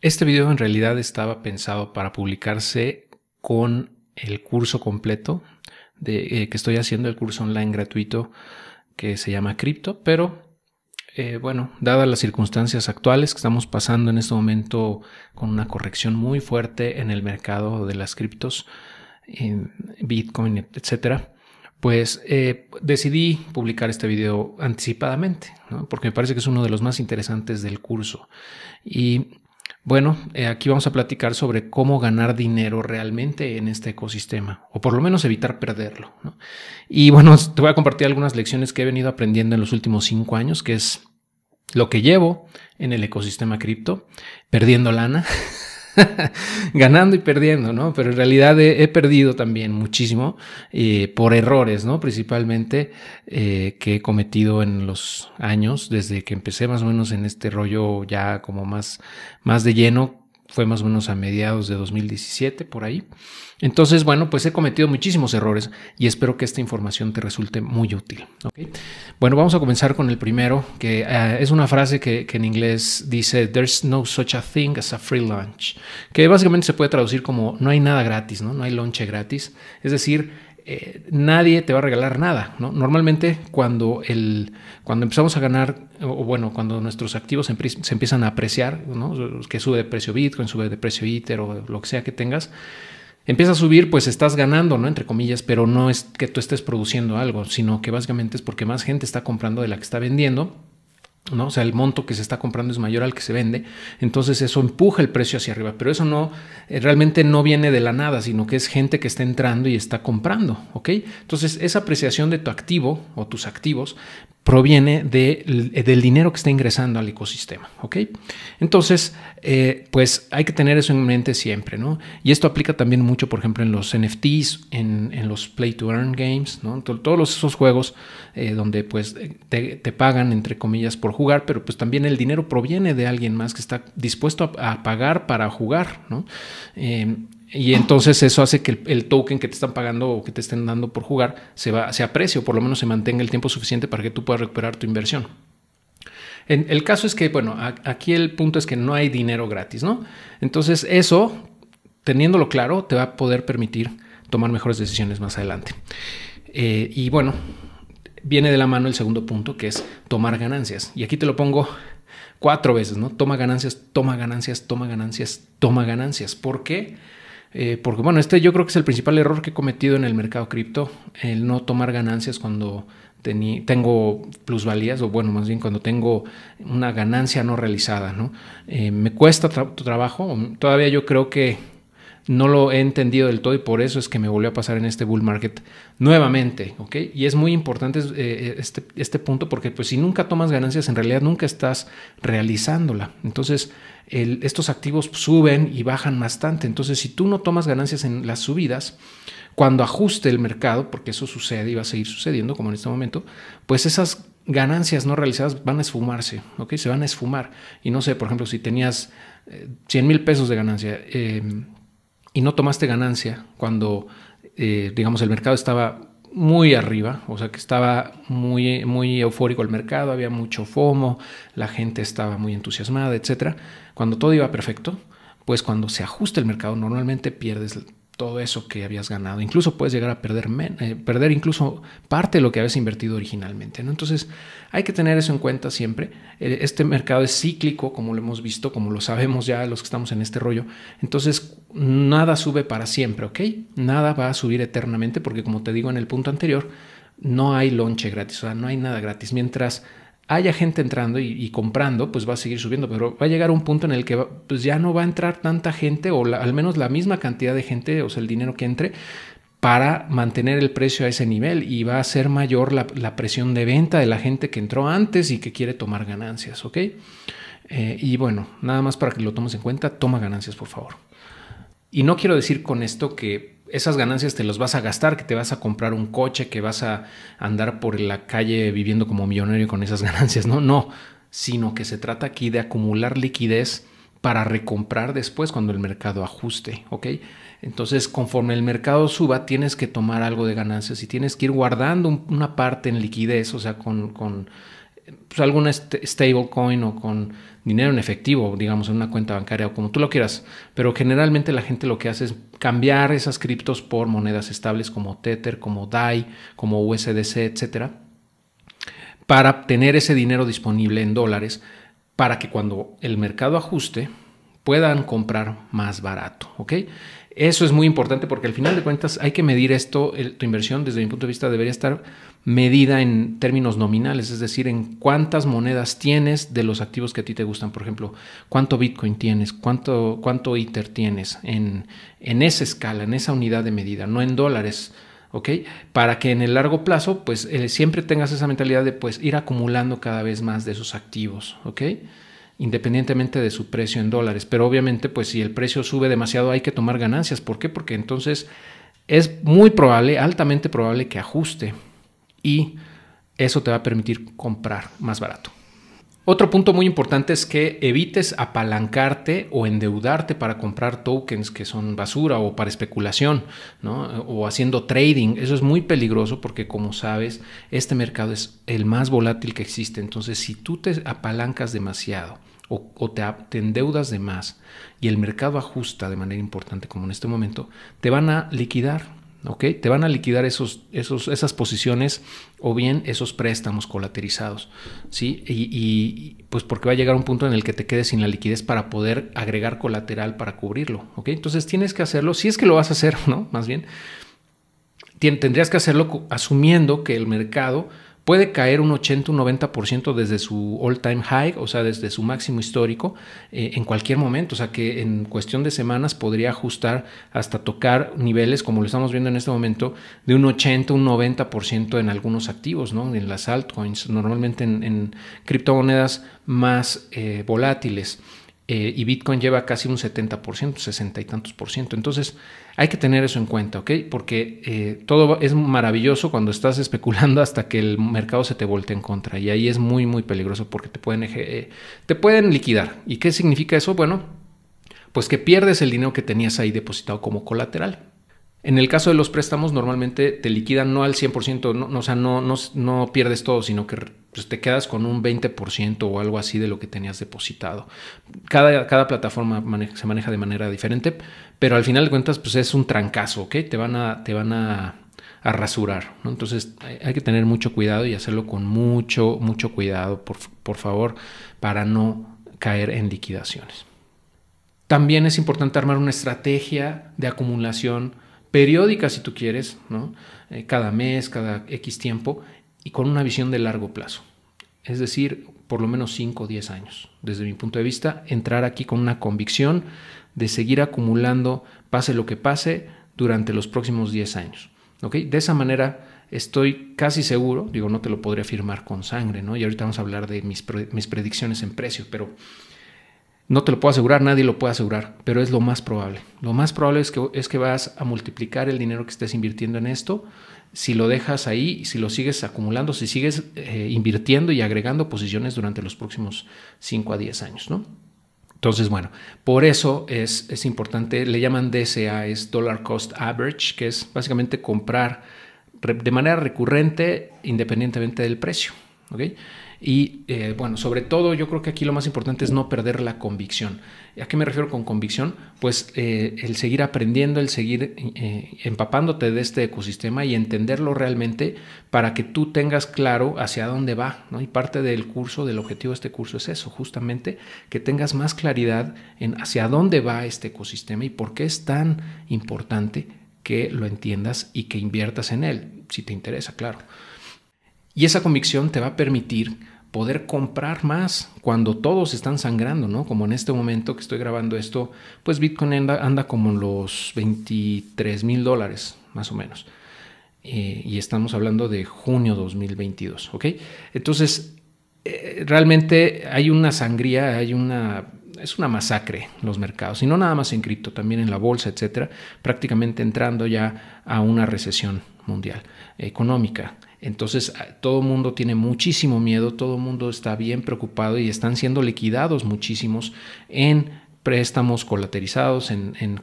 Este video en realidad estaba pensado para publicarse con el curso completo eh, que estoy haciendo, el curso online gratuito que se llama Cripto, pero eh, bueno, dadas las circunstancias actuales que estamos pasando en este momento con una corrección muy fuerte en el mercado de las criptos, en Bitcoin, etcétera, pues eh, decidí publicar este video anticipadamente, porque me parece que es uno de los más interesantes del curso. Y bueno, eh, aquí vamos a platicar sobre cómo ganar dinero realmente en este ecosistema, o por lo menos evitar perderlo. Y bueno, te voy a compartir algunas lecciones que he venido aprendiendo en los últimos cinco años, que es lo que llevo en el ecosistema cripto, perdiendo lana. ganando y perdiendo, ¿no? Pero en realidad he, perdido también muchísimo eh, por errores, ¿no? Principalmente eh, que he cometido en los años, desde que empecé más o menos en este rollo ya como más, más de lleno fue más o menos a mediados de 2017, por ahí. Entonces, bueno, pues he cometido muchísimos errores y espero que esta información te resulte muy útil. Bueno, vamos a comenzar con el primero, que eh, es una frase que, que, en inglés dice, There's no such a thing as a free lunch, que básicamente se puede traducir como no hay nada gratis, ¿no? No hay lonche gratis. Es decir, eh, nadie te va a regalar nada. ¿no? Normalmente cuando, el, cuando empezamos a ganar, o bueno, cuando nuestros activos se, empiezan a apreciar, ¿no? que sube de precio Bitcoin, sube de precio Ether o lo que sea que tengas, empieza a subir, pues estás ganando, ¿no? Entre comillas, pero no es que tú estés produciendo algo, sino que básicamente es porque más gente está comprando de la que está vendiendo ¿no? O sea, el monto que se está comprando es mayor al que se vende, entonces eso empuja el precio hacia arriba, pero eso no, eh, realmente no viene de la nada, sino que es gente que está entrando y está comprando, ¿ok? Entonces, esa apreciación de tu activo o tus activos proviene del dinero que está ingresando al ecosistema. ¿ok? Entonces, eh, pues hay que tener eso en mente siempre. ¿no? Y esto aplica también mucho, por ejemplo, en los NFTs, en, los Play to Earn Games, ¿no? todos esos juegos eh, donde pues te, pagan, entre comillas, por jugar, pero pues también el dinero proviene de alguien más que está dispuesto a, pagar para jugar. ¿no? Eh, y entonces eso hace que el, token que te están pagando o que te estén dando por jugar se, va, se aprecie o por lo menos se mantenga el tiempo suficiente para que tú puedas recuperar tu inversión. El caso es que, bueno, aquí el punto es que no hay dinero gratis, ¿no? Entonces eso, teniéndolo claro, te va a poder permitir tomar mejores decisiones más adelante. Eh, y bueno, viene de la mano el segundo punto, que es tomar ganancias. Y aquí te lo pongo cuatro veces, ¿no? Toma ganancias, toma ganancias, toma ganancias, toma ganancias. ¿Por qué? Eh, porque bueno, este yo creo que es el principal error que he cometido en el mercado cripto, el no tomar ganancias cuando tengo plusvalías, o bueno, más bien cuando tengo una ganancia no realizada. ¿no? Eh, me cuesta tu trabajo, todavía yo creo que no lo he entendido del todo y por eso es que me volvió a pasar en este bull market nuevamente, ¿ok? Y es muy importante eh, este, este punto porque pues si nunca tomas ganancias, en realidad nunca estás realizándola. Entonces, estos activos suben y bajan bastante. Entonces, si tú no tomas ganancias en las subidas, cuando ajuste el mercado, porque eso sucede y va a seguir sucediendo como en este momento, pues esas ganancias no realizadas van a esfumarse, ¿ok? Se van a esfumar. Y no sé, por ejemplo, si tenías 100 eh, mil pesos de ganancia, eh, y no tomaste ganancia cuando, eh, digamos, el mercado estaba muy arriba, o sea que estaba muy, muy eufórico el mercado, había mucho FOMO, la gente estaba muy entusiasmada, etcétera. Cuando todo iba perfecto, pues cuando se ajusta el mercado, normalmente pierdes todo eso que habías ganado. Incluso puedes llegar a perder, eh, perder incluso parte de lo que habías invertido originalmente. ¿no? Entonces hay que tener eso en cuenta siempre. Eh, este mercado es cíclico, como lo hemos visto, como lo sabemos ya los que estamos en este rollo. Entonces nada sube para siempre, ¿ok? Nada va a subir eternamente porque como te digo en el punto anterior, no hay lonche gratis, o sea, no hay nada gratis. Mientras haya gente entrando y, comprando, pues va a seguir subiendo, pero va a llegar un punto en el que pues ya no va a entrar tanta gente o al menos la misma cantidad de gente, o sea, el dinero que entre, para mantener el precio a ese nivel y va a ser mayor la, presión de venta de la gente que entró antes y que quiere tomar ganancias, ¿ok? Eh, y bueno, nada más para que lo tomes en cuenta, toma ganancias, por favor. Y no quiero decir con esto que esas ganancias te las vas a gastar, que te vas a comprar un coche, que vas a andar por la calle viviendo como millonario con esas ganancias. No, no, sino que se trata aquí de acumular liquidez para recomprar después cuando el mercado ajuste, ¿ok? Entonces, conforme el mercado suba, tienes que tomar algo de ganancias y tienes que ir guardando una parte en liquidez, o sea, con, pues, alguna stablecoin o con dinero en efectivo, digamos, en una cuenta bancaria o como tú lo quieras. Pero generalmente la gente lo que hace es cambiar esas criptos por monedas estables como Tether, como DAI, como USDC, etcétera, para tener ese dinero disponible en dólares para que cuando el mercado ajuste puedan comprar más barato, ¿ok? Eso es muy importante porque al final de cuentas hay que medir esto, tu inversión desde mi punto de vista debería estar medida en términos nominales, es decir, en cuántas monedas tienes de los activos que a ti te gustan, por ejemplo, cuánto Bitcoin tienes, cuánto, cuánto Ether tienes en, en esa escala, en esa unidad de medida, no en dólares. ¿ok? Para que en el largo plazo, pues eh, siempre tengas esa mentalidad de pues ir acumulando cada vez más de esos activos, ¿ok? Independientemente de su precio en dólares. Pero obviamente, pues si el precio sube demasiado hay que tomar ganancias. ¿Por qué? Porque entonces es muy probable, altamente probable que ajuste y eso te va a permitir comprar más barato. Otro punto muy importante es que evites apalancarte o endeudarte para comprar tokens que son basura o para especulación, ¿no? o haciendo trading. Eso es muy peligroso porque, como sabes, este mercado es el más volátil que existe. Entonces, si tú te apalancas demasiado o, te, te endeudas de más y el mercado ajusta de manera importante, como en este momento, te van a liquidar ¿ok? Te van a liquidar esos, esos, esas posiciones o bien esos préstamos colaterizados, ¿sí? Y, pues porque va a llegar un punto en el que te quedes sin la liquidez para poder agregar colateral para cubrirlo, ¿ok? Entonces tienes que hacerlo, si es que lo vas a hacer, ¿no? Más bien, tendrías que hacerlo asumiendo que el mercado puede caer un 80, un 90% desde su all-time high, o sea, desde su máximo histórico, eh, en cualquier momento. O sea, que en cuestión de semanas podría ajustar hasta tocar niveles, como lo estamos viendo en este momento, de un 80, un 90% en algunos activos, ¿no? En las altcoins, normalmente en, criptomonedas más eh, volátiles. Eh, y Bitcoin lleva casi un 70%, 60 y tantos por ciento. Entonces hay que tener eso en cuenta, ¿ok? Porque eh, todo es maravilloso cuando estás especulando hasta que el mercado se te voltee en contra. Y ahí es muy, muy peligroso porque te pueden, eh, te pueden liquidar. ¿Y qué significa eso? Bueno, pues que pierdes el dinero que tenías ahí depositado como colateral. En el caso de los préstamos, normalmente te liquidan no al 100%, no, o sea, no, no, no pierdes todo, sino que pues, te quedas con un 20% o algo así de lo que tenías depositado. Cada, cada plataforma se maneja de manera diferente, pero al final de cuentas, pues es un trancazo, ¿ok? Te van a, te van a, rasurar, ¿no? Entonces hay, que tener mucho cuidado y hacerlo con mucho, mucho cuidado, por, por favor, para no caer en liquidaciones. También es importante armar una estrategia de acumulación periódica si tú quieres, ¿no? Eh, cada mes, cada X tiempo, y con una visión de largo plazo. Es decir, por lo menos 5 o 10 años. Desde mi punto de vista, entrar aquí con una convicción de seguir acumulando, pase lo que pase, durante los próximos 10 años. De esa manera estoy casi seguro, digo, no te lo podría afirmar con sangre, ¿no? Y ahorita vamos a hablar de mis, mis predicciones en precio, pero no te lo puedo asegurar, nadie lo puede asegurar, pero es lo más probable. Lo más probable es que, es que vas a multiplicar el dinero que estés invirtiendo en esto si lo dejas ahí, si lo sigues acumulando, si sigues eh, invirtiendo y agregando posiciones durante los próximos 5 a 10 años, ¿no? Entonces, bueno, por eso es, es importante, le llaman DCA, es Dollar Cost Average, que es básicamente comprar de manera recurrente independientemente del precio. ¿ok? Y eh, bueno, sobre todo yo creo que aquí lo más importante es no perder la convicción. ¿A qué me refiero con convicción? Pues eh, el seguir aprendiendo, el seguir eh, empapándote de este ecosistema y entenderlo realmente para que tú tengas claro hacia dónde va. ¿no? Y parte del curso, del objetivo de este curso es eso, justamente que tengas más claridad en hacia dónde va este ecosistema y por qué es tan importante que lo entiendas y que inviertas en él, si te interesa, claro. Y esa convicción te va a permitir poder comprar más cuando todos están sangrando, ¿no? Como en este momento que estoy grabando esto, pues Bitcoin anda, como en los 23 mil dólares, más o menos. Eh, y estamos hablando de junio 2022, ¿ok? Entonces, eh, realmente hay una sangría, hay una... Es una masacre los mercados, y no nada más en cripto, también en la bolsa, etcétera, prácticamente entrando ya a una recesión mundial económica. Entonces todo mundo tiene muchísimo miedo, todo mundo está bien preocupado y están siendo liquidados muchísimos en préstamos colaterizados, en,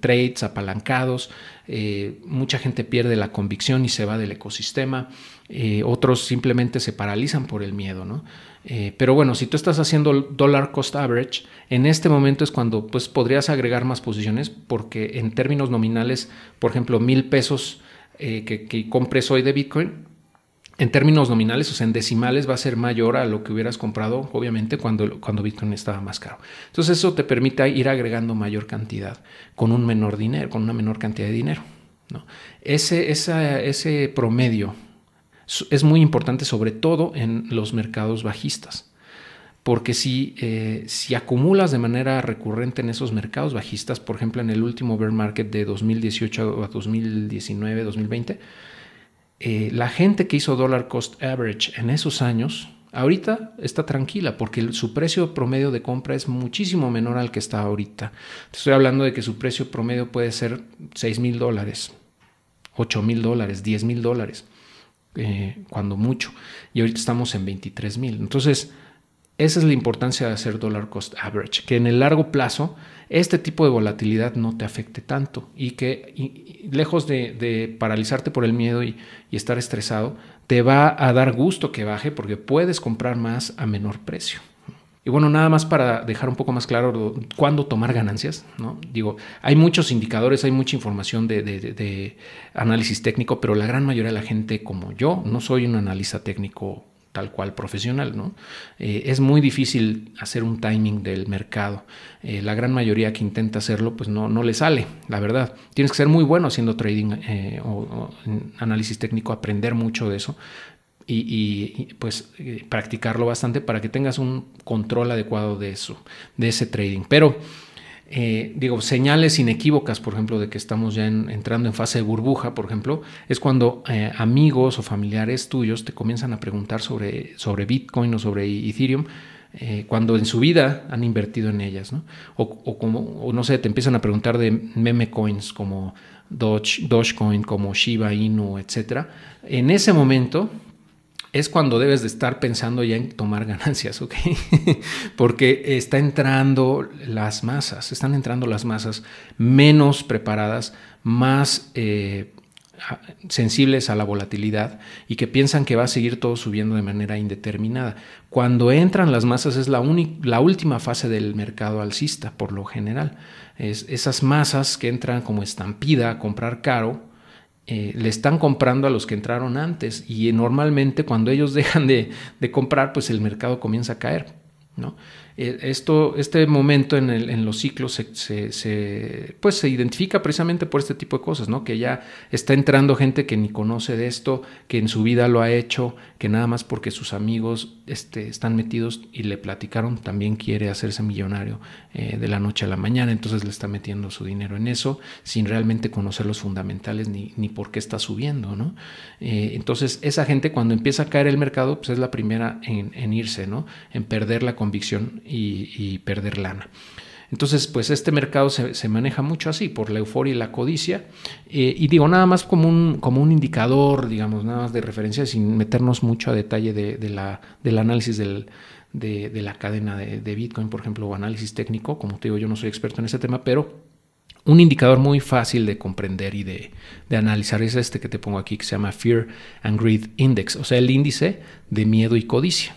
trades apalancados. Eh, mucha gente pierde la convicción y se va del ecosistema. Eh, otros simplemente se paralizan por el miedo, ¿no? Eh, pero bueno, si tú estás haciendo dollar cost average, en este momento es cuando pues, podrías agregar más posiciones porque en términos nominales, por ejemplo, mil pesos que, que compres hoy de Bitcoin, en términos nominales, o sea, en decimales, va a ser mayor a lo que hubieras comprado, obviamente, cuando, cuando Bitcoin estaba más caro. Entonces, eso te permite ir agregando mayor cantidad con un menor dinero, con una menor cantidad de dinero. ¿no? Ese, ese promedio es muy importante, sobre todo en los mercados bajistas. Porque si, eh, si acumulas de manera recurrente en esos mercados bajistas, por ejemplo, en el último bear market de 2018 a 2019, 2020, eh, la gente que hizo dollar cost average en esos años, ahorita está tranquila porque su precio promedio de compra es muchísimo menor al que está ahorita. estoy hablando de que su precio promedio puede ser 6 mil dólares, 8 mil dólares, 10 mil dólares, eh, cuando mucho. Y ahorita estamos en 23 mil. Entonces, esa es la importancia de hacer dollar cost average, que en el largo plazo este tipo de volatilidad no te afecte tanto y que lejos de, paralizarte por el miedo y, estar estresado, te va a dar gusto que baje porque puedes comprar más a menor precio. Y bueno, nada más para dejar un poco más claro cuándo tomar ganancias, ¿no? Digo, hay muchos indicadores, hay mucha información de, de, análisis técnico, pero la gran mayoría de la gente como yo, no soy un analista técnico tal cual profesional. ¿no? Eh, es muy difícil hacer un timing del mercado. Eh, la gran mayoría que intenta hacerlo, pues no, no le sale, la verdad. Tienes que ser muy bueno haciendo trading eh, o, análisis técnico, aprender mucho de eso. Y, pues practicarlo bastante para que tengas un control adecuado de eso, de ese trading. Pero eh, digo, señales inequívocas, por ejemplo, de que estamos ya entrando en fase de burbuja, por ejemplo, es cuando eh, amigos o familiares tuyos te comienzan a preguntar sobre, sobre Bitcoin o sobre Ethereum. Eh, cuando en su vida han invertido en ellas, ¿no? O, como, o no sé, te empiezan a preguntar de meme coins como Doge, Dogecoin, como Shiba Inu, etc. En ese momento es cuando debes de estar pensando ya en tomar ganancias, ¿ok? Porque está entrando las masas, están entrando las masas menos preparadas, más eh, sensibles a la volatilidad y que piensan que va a seguir todo subiendo de manera indeterminada. Cuando entran las masas es la, la última fase del mercado alcista, por lo general. Es esas masas que entran como estampida a comprar caro, eh, le están comprando a los que entraron antes y normalmente cuando ellos dejan de, de comprar, pues el mercado comienza a caer. ¿no? Eh, esto, este momento en, los ciclos se, pues se identifica precisamente por este tipo de cosas, ¿no? que ya está entrando gente que ni conoce de esto, que en su vida lo ha hecho, que nada más porque sus amigos este, están metidos y le platicaron, también quiere hacerse millonario eh, de la noche a la mañana, entonces le está metiendo su dinero en eso sin realmente conocer los fundamentales ni, ni por qué está subiendo. ¿no? Eh, entonces esa gente cuando empieza a caer el mercado, pues es la primera en, en irse, ¿no? en perder la convicción y, perder lana. Entonces, pues este mercado se, maneja mucho así, por la euforia y la codicia. Eh, y digo, nada más como un, como un indicador, digamos, nada más de referencia, sin meternos mucho a detalle de, la, del análisis del, de, la cadena de, Bitcoin, por ejemplo, o análisis técnico. Como te digo, yo no soy experto en ese tema, pero un indicador muy fácil de comprender y de, de, analizar es este que te pongo aquí, que se llama Fear and Greed Index, o sea, el índice de miedo y codicia.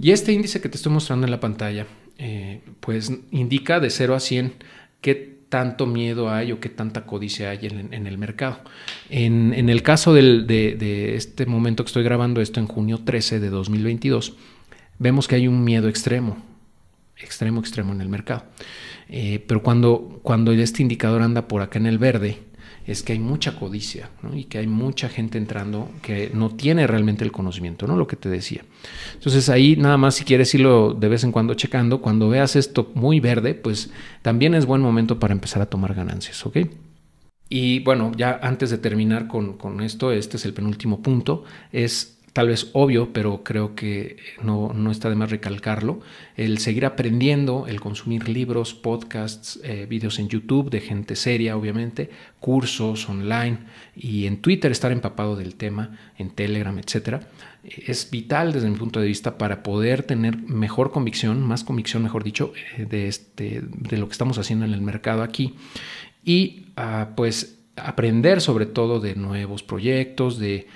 Y este índice que te estoy mostrando en la pantalla, eh, pues indica de 0 a 100 qué tanto miedo hay o qué tanta codicia hay en, el mercado. En, el caso de, este momento que estoy grabando esto en junio 13 de 2022, vemos que hay un miedo extremo, extremo, extremo en el mercado. Eh, pero cuando, cuando este indicador anda por acá en el verde, es que hay mucha codicia y que hay mucha gente entrando que no tiene realmente el conocimiento, ¿no? Lo que te decía. Entonces ahí nada más si quieres irlo de vez en cuando checando, cuando veas esto muy verde, pues también es buen momento para empezar a tomar ganancias, ¿ok? Y bueno, ya antes de terminar con, con esto, este es el penúltimo punto, es tal vez obvio, pero creo que no, no está de más recalcarlo, el seguir aprendiendo, el consumir libros, podcasts, eh, vídeos en YouTube de gente seria, obviamente, cursos online y en Twitter estar empapado del tema, en Telegram, etcétera, es vital desde mi punto de vista para poder tener mejor convicción, más convicción, mejor dicho, eh, de, este, de lo que estamos haciendo en el mercado aquí. Y ah, pues aprender sobre todo de nuevos proyectos, de,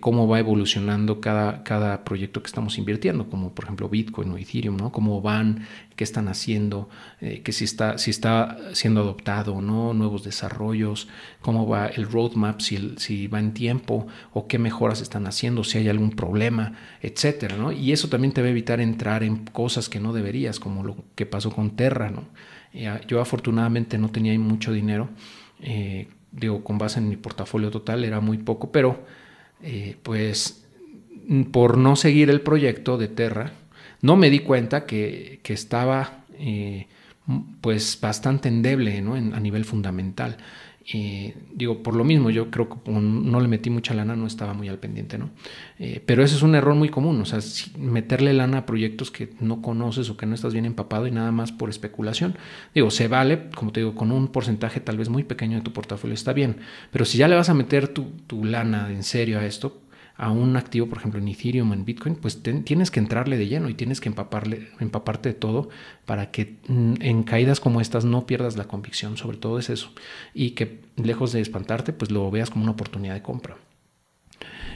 cómo va evolucionando cada, cada, proyecto que estamos invirtiendo, como por ejemplo Bitcoin o Ethereum, ¿no? Cómo van, qué están haciendo, eh, si está, si está siendo adoptado o no, nuevos desarrollos, cómo va el roadmap, si, si va en tiempo o qué mejoras están haciendo, si hay algún problema, etcétera, ¿no? Y eso también te va a evitar entrar en cosas que no deberías, como lo que pasó con Terra, ¿no? Yo afortunadamente no tenía mucho dinero. Eh, digo, con base en mi portafolio total era muy poco, pero eh, pues por no seguir el proyecto de Terra, no me di cuenta que, estaba eh, pues bastante endeble ¿no? a nivel fundamental digo, por lo mismo, yo creo que no le metí mucha lana, no estaba muy al pendiente, ¿no? Eh, pero ese es un error muy común, o sea, meterle lana a proyectos que no conoces o que no estás bien empapado y nada más por especulación. Digo, se vale, como te digo, con un porcentaje tal vez muy pequeño de tu portafolio está bien, pero si ya le vas a meter tu, tu lana en serio a esto, a un activo, por ejemplo, en Ethereum, en Bitcoin, pues tienes que entrarle de lleno y tienes que empaparle, empaparte de todo para que mm, en caídas como estas no pierdas la convicción, sobre todo es eso, y que lejos de espantarte, pues lo veas como una oportunidad de compra.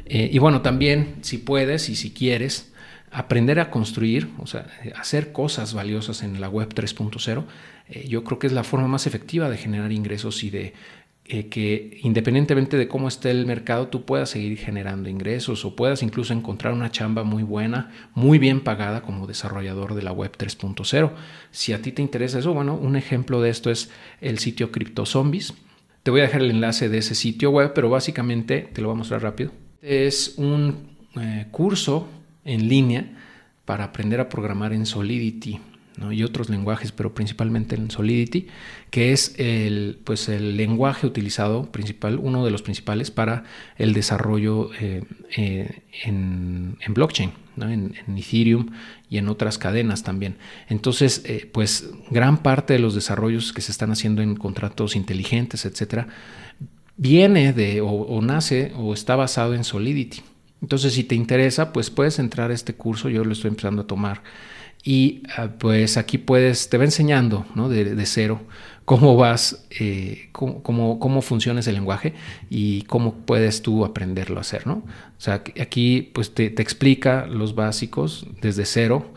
Eh, y bueno, también si puedes y si quieres, aprender a construir, o sea, hacer cosas valiosas en la web 3.0, eh, yo creo que es la forma más efectiva de generar ingresos y de eh, que independientemente de cómo esté el mercado, tú puedas seguir generando ingresos o puedas incluso encontrar una chamba muy buena, muy bien pagada como desarrollador de la web 3.0. Si a ti te interesa eso, bueno, un ejemplo de esto es el sitio CryptoZombies. Te voy a dejar el enlace de ese sitio web, pero básicamente te lo voy a mostrar rápido. Es un eh, curso en línea para aprender a programar en Solidity y otros lenguajes, pero principalmente en Solidity, que es el, pues el lenguaje utilizado principal, uno de los principales para el desarrollo eh, eh, en, blockchain, en, Ethereum y en otras cadenas también. Entonces, eh, pues gran parte de los desarrollos que se están haciendo en contratos inteligentes, etcétera, viene de o nace o está basado en Solidity. Entonces, si te interesa, pues puedes entrar a este curso, yo lo estoy empezando a tomar y ah, pues aquí puedes, te va enseñando ¿no? de, cero cómo vas, eh, cómo, cómo, funciona ese lenguaje y cómo puedes tú aprenderlo a hacer. ¿no? O sea, aquí pues te, te explica los básicos desde cero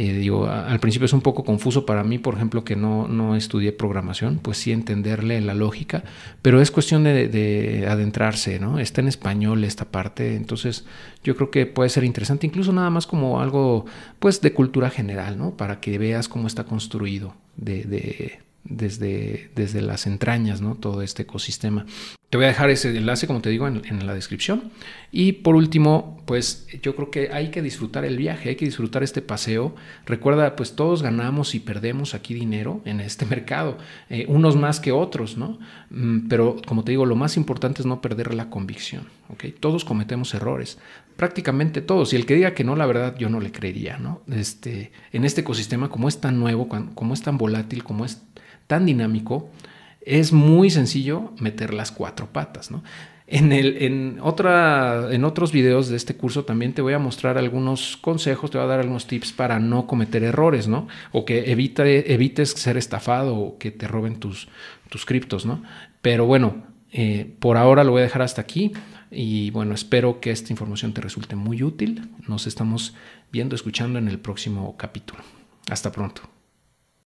eh, digo, al principio es un poco confuso para mí, por ejemplo, que no, no estudié programación, pues sí entenderle la lógica, pero es cuestión de, adentrarse, ¿no? Está en español esta parte, entonces yo creo que puede ser interesante, incluso nada más como algo, pues, de cultura general, ¿no? Para que veas cómo está construido de, de desde, desde las entrañas, ¿no? Todo este ecosistema. Te voy a dejar ese enlace, como te digo, en, la descripción. Y por último, pues yo creo que hay que disfrutar el viaje, hay que disfrutar este paseo. Recuerda, pues todos ganamos y perdemos aquí dinero en este mercado, eh, unos más que otros, ¿no? Mm, pero como te digo, lo más importante es no perder la convicción, ¿ok? Todos cometemos errores, prácticamente todos. Y el que diga que no, la verdad, yo no le creería, ¿no? Este, en este ecosistema, como es tan nuevo, como es tan volátil, como es tan dinámico, es muy sencillo meter las cuatro patas, ¿no? En, el, en, otra, en otros videos de este curso también te voy a mostrar algunos consejos, te voy a dar algunos tips para no cometer errores, ¿no? O que evite, evites ser estafado o que te roben tus, tus criptos, ¿no? Pero bueno, eh, por ahora lo voy a dejar hasta aquí y bueno, espero que esta información te resulte muy útil. Nos estamos viendo, escuchando en el próximo capítulo. Hasta pronto.